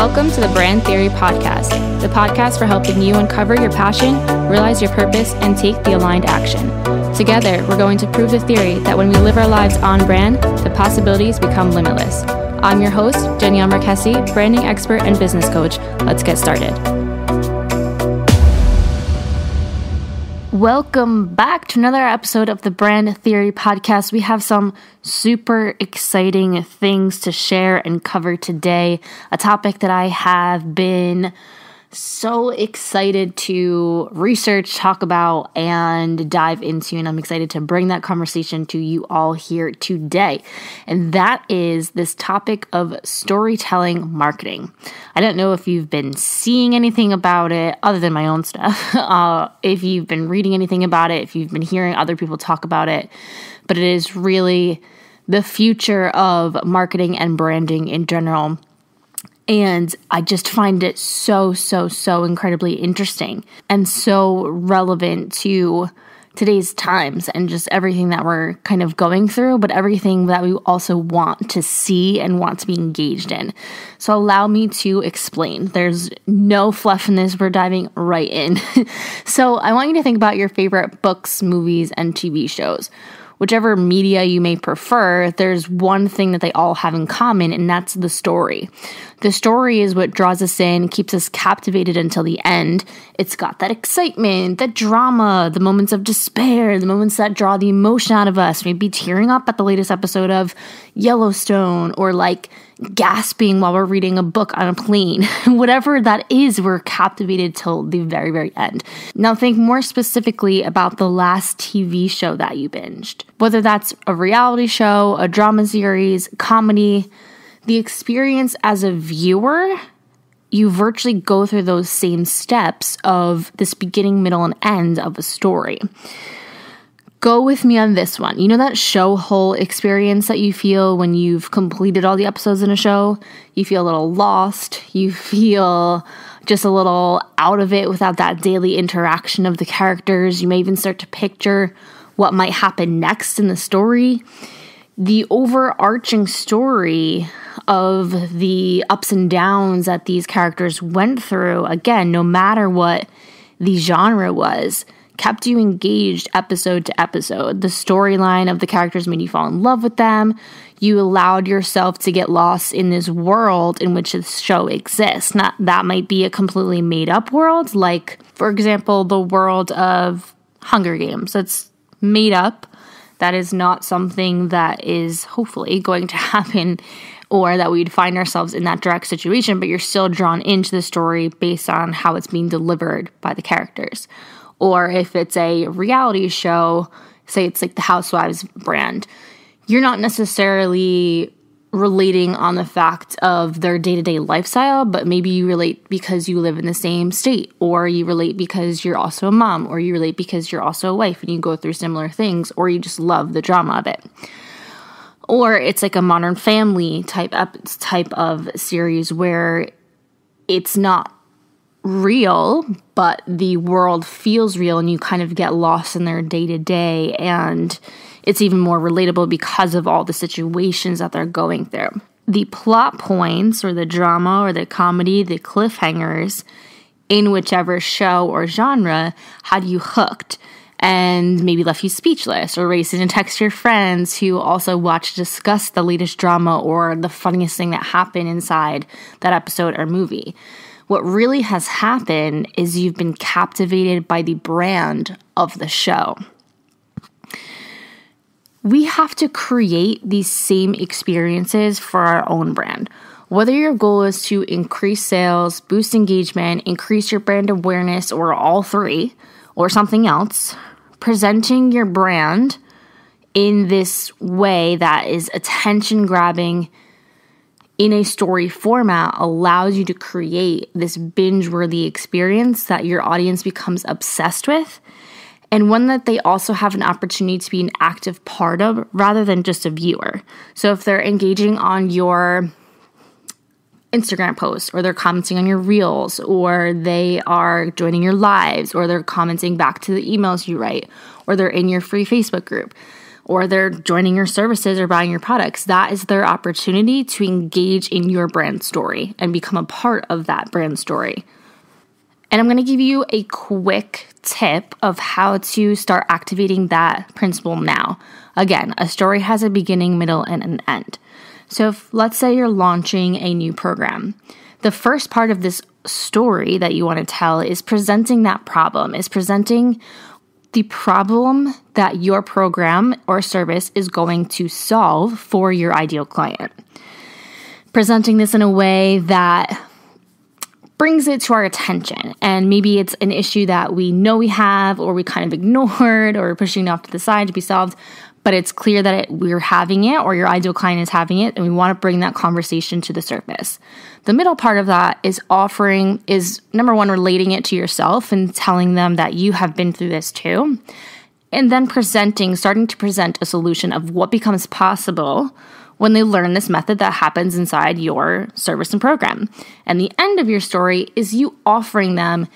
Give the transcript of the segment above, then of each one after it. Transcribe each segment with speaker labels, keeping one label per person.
Speaker 1: Welcome to the Brand Theory Podcast, the podcast for helping you uncover your passion, realize your purpose, and take the aligned action. Together, we're going to prove the theory that when we live our lives on brand, the possibilities become limitless. I'm your host, Danielle Marchese, branding expert and business coach. Let's get started. Welcome back to another episode of the Brand Theory Podcast. We have some super exciting things to share and cover today. A topic that I have been so excited to research, talk about, and dive into. And I'm excited to bring that conversation to you all here today. And that is this topic of storytelling marketing. I don't know if you've been seeing anything about it other than my own stuff, uh, if you've been reading anything about it, if you've been hearing other people talk about it, but it is really the future of marketing and branding in general and I just find it so, so, so incredibly interesting and so relevant to today's times and just everything that we're kind of going through, but everything that we also want to see and want to be engaged in. So, allow me to explain. There's no fluff in this, we're diving right in. so, I want you to think about your favorite books, movies, and TV shows whichever media you may prefer, there's one thing that they all have in common, and that's the story. The story is what draws us in, keeps us captivated until the end. It's got that excitement, that drama, the moments of despair, the moments that draw the emotion out of us. Maybe tearing up at the latest episode of Yellowstone or like gasping while we're reading a book on a plane. Whatever that is, we're captivated till the very, very end. Now, think more specifically about the last TV show that you binged, whether that's a reality show, a drama series, comedy the experience as a viewer, you virtually go through those same steps of this beginning, middle, and end of a story. Go with me on this one. You know that show hole experience that you feel when you've completed all the episodes in a show? You feel a little lost. You feel just a little out of it without that daily interaction of the characters. You may even start to picture what might happen next in the story. The overarching story of the ups and downs that these characters went through, again, no matter what the genre was, kept you engaged episode to episode. The storyline of the characters made you fall in love with them. You allowed yourself to get lost in this world in which this show exists. Not that might be a completely made up world, like, for example, the world of Hunger Games. That's made up. That is not something that is hopefully going to happen or that we'd find ourselves in that direct situation, but you're still drawn into the story based on how it's being delivered by the characters. Or if it's a reality show, say it's like the Housewives brand, you're not necessarily relating on the fact of their day to day lifestyle, but maybe you relate because you live in the same state, or you relate because you're also a mom, or you relate because you're also a wife and you go through similar things, or you just love the drama of it. Or it's like a modern family type up type of series where it's not real but the world feels real and you kind of get lost in their day to day and it's even more relatable because of all the situations that they're going through the plot points or the drama or the comedy the cliffhangers in whichever show or genre had you hooked and maybe left you speechless or racing and text your friends who also watch discuss the latest drama or the funniest thing that happened inside that episode or movie. What really has happened is you've been captivated by the brand of the show. We have to create these same experiences for our own brand. Whether your goal is to increase sales, boost engagement, increase your brand awareness, or all three, or something else, presenting your brand in this way that is attention grabbing in a story format allows you to create this binge worthy experience that your audience becomes obsessed with and one that they also have an opportunity to be an active part of rather than just a viewer. So if they're engaging on your Instagram posts or they're commenting on your reels or they are joining your lives or they're commenting back to the emails you write or they're in your free Facebook group. Or they're joining your services or buying your products. That is their opportunity to engage in your brand story and become a part of that brand story. And I'm going to give you a quick tip of how to start activating that principle now. Again, a story has a beginning, middle, and an end. So, if, let's say you're launching a new program, the first part of this story that you want to tell is presenting that problem, is presenting the problem that your program or service is going to solve for your ideal client. Presenting this in a way that brings it to our attention. And maybe it's an issue that we know we have, or we kind of ignored, or pushing off to the side to be solved. But it's clear that it, we're having it, or your ideal client is having it, and we want to bring that conversation to the surface. The middle part of that is offering, is number one, relating it to yourself and telling them that you have been through this too. And then presenting, starting to present a solution of what becomes possible when they learn this method that happens inside your service and program. And the end of your story is you offering them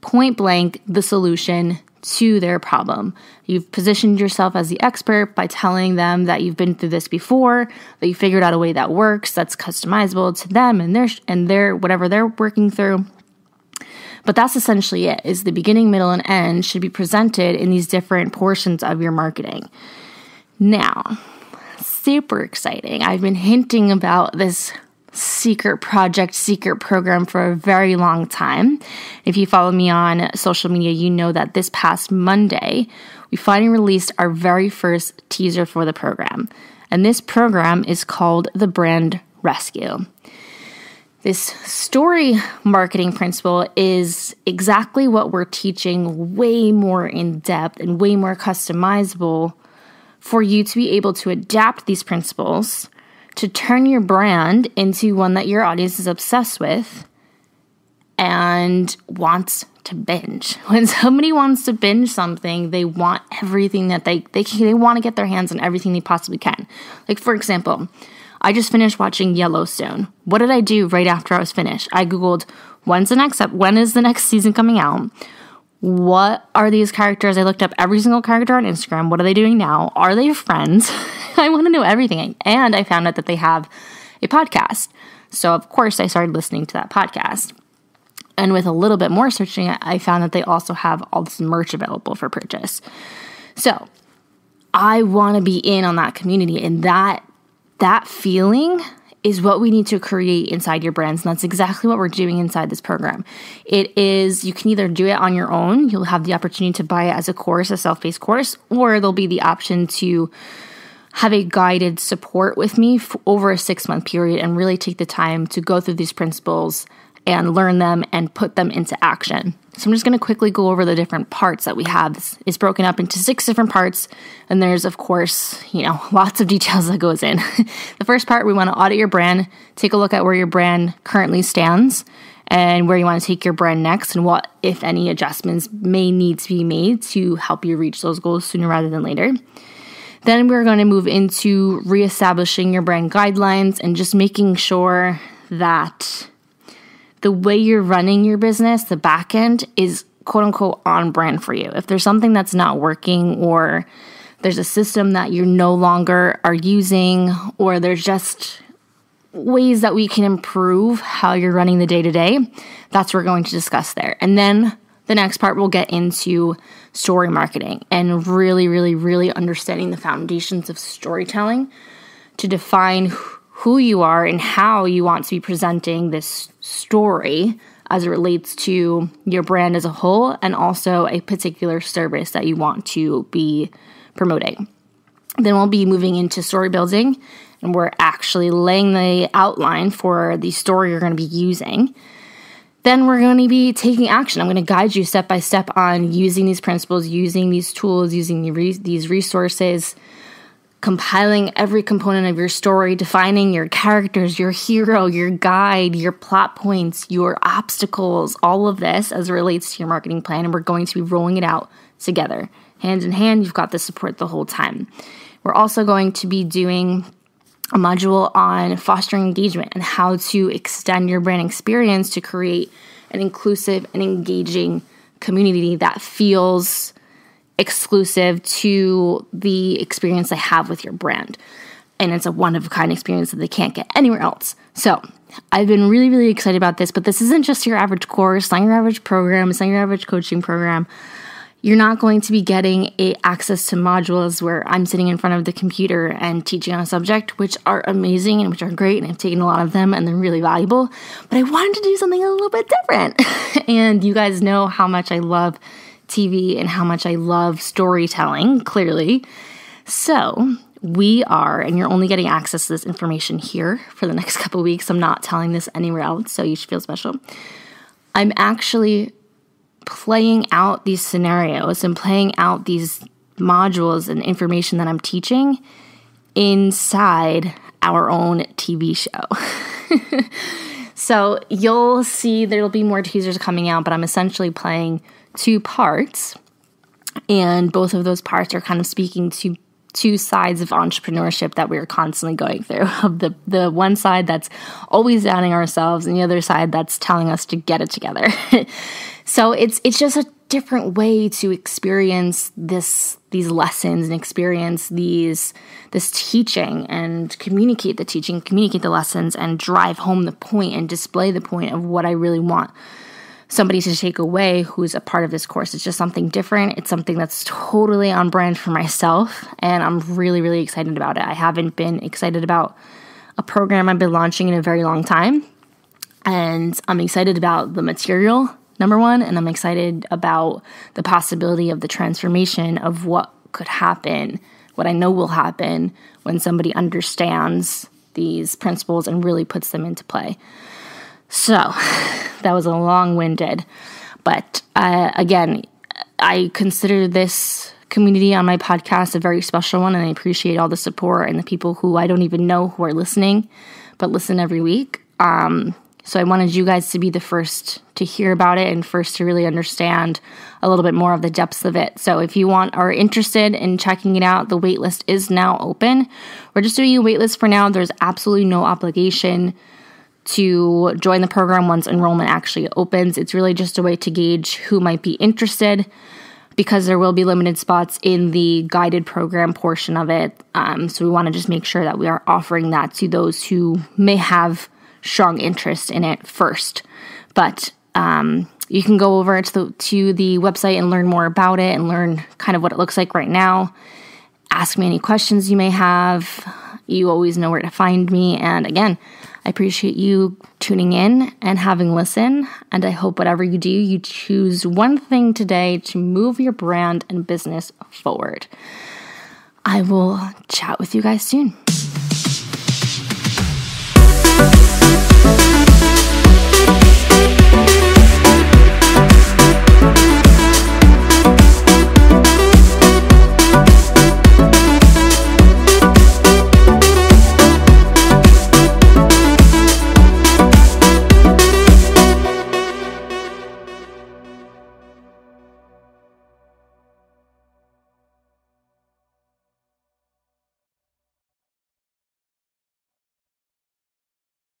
Speaker 1: point blank the solution to their problem. You've positioned yourself as the expert by telling them that you've been through this before, that you figured out a way that works, that's customizable to them and their and their whatever they're working through. But that's essentially it. Is the beginning, middle and end should be presented in these different portions of your marketing. Now, super exciting. I've been hinting about this secret project, secret program for a very long time. If you follow me on social media, you know that this past Monday, we finally released our very first teaser for the program. And this program is called the Brand Rescue. This story marketing principle is exactly what we're teaching, way more in depth and way more customizable for you to be able to adapt these principles to turn your brand into one that your audience is obsessed with and wants to binge. When somebody wants to binge something, they want everything that they they they want to get their hands on everything they possibly can. Like for example, I just finished watching Yellowstone. What did I do right after I was finished? I googled when's the next up? when is the next season coming out? What are these characters? I looked up every single character on Instagram. What are they doing now? Are they friends? I want to know everything. And I found out that they have a podcast. So, of course, I started listening to that podcast. And with a little bit more searching, I found that they also have all this merch available for purchase. So, I want to be in on that community and that that feeling is what we need to create inside your brands. And that's exactly what we're doing inside this program. It is, you can either do it on your own, you'll have the opportunity to buy it as a course, a self paced course, or there'll be the option to have a guided support with me over a six month period and really take the time to go through these principles and learn them and put them into action. So I'm just going to quickly go over the different parts that we have. This is broken up into six different parts, and there's of course, you know, lots of details that goes in. the first part, we want to audit your brand, take a look at where your brand currently stands and where you want to take your brand next and what if any adjustments may need to be made to help you reach those goals sooner rather than later. Then we're going to move into reestablishing your brand guidelines and just making sure that the way you're running your business, the back end, is quote unquote on brand for you. If there's something that's not working or there's a system that you no longer are using or there's just ways that we can improve how you're running the day to day, that's what we're going to discuss there. And then the next part we'll get into story marketing and really, really, really understanding the foundations of storytelling to define who you are and how you want to be presenting this story as it relates to your brand as a whole and also a particular service that you want to be promoting. Then we'll be moving into story building and we're actually laying the outline for the story you're going to be using. Then we're going to be taking action. I'm going to guide you step by step on using these principles, using these tools, using these resources compiling every component of your story, defining your characters, your hero, your guide, your plot points, your obstacles, all of this as it relates to your marketing plan. And we're going to be rolling it out together. Hand in hand, you've got the support the whole time. We're also going to be doing a module on fostering engagement and how to extend your brand experience to create an inclusive and engaging community that feels exclusive to the experience they have with your brand. And it's a one of a kind experience that they can't get anywhere else. So I've been really, really excited about this, but this isn't just your average course, not your average program, it's not your average coaching program. You're not going to be getting a access to modules where I'm sitting in front of the computer and teaching on a subject, which are amazing and which are great, and I've taken a lot of them and they're really valuable. But I wanted to do something a little bit different. and you guys know how much I love TV and how much I love storytelling, clearly. So, we are, and you're only getting access to this information here for the next couple weeks. I'm not telling this anywhere else, so you should feel special. I'm actually playing out these scenarios and playing out these modules and information that I'm teaching inside our own TV show. so you'll see there'll be more teasers coming out, but I'm essentially playing two parts. And both of those parts are kind of speaking to two sides of entrepreneurship that we're constantly going through of the the one side that's always doubting ourselves and the other side that's telling us to get it together so it's it's just a different way to experience this these lessons and experience these this teaching and communicate the teaching communicate the lessons and drive home the point and display the point of what i really want somebody to take away who's a part of this course. It's just something different. It's something that's totally on brand for myself, and I'm really, really excited about it. I haven't been excited about a program I've been launching in a very long time, and I'm excited about the material, number one, and I'm excited about the possibility of the transformation of what could happen, what I know will happen when somebody understands these principles and really puts them into play. So that was a long winded, but uh, again, I consider this community on my podcast a very special one, and I appreciate all the support and the people who I don't even know who are listening, but listen every week. Um, so I wanted you guys to be the first to hear about it and first to really understand a little bit more of the depths of it. So if you want are interested in checking it out, the waitlist is now open. We're just doing a waitlist for now. There's absolutely no obligation to join the program once enrollment actually opens. It's really just a way to gauge who might be interested because there will be limited spots in the guided program portion of it. Um, so we want to just make sure that we are offering that to those who may have strong interest in it first. But um, you can go over to the, to the website and learn more about it and learn kind of what it looks like right now. Ask me any questions you may have. You always know where to find me. And again, I appreciate you tuning in and having listened. And I hope whatever you do, you choose one thing today to move your brand and business forward. I will chat with you guys soon.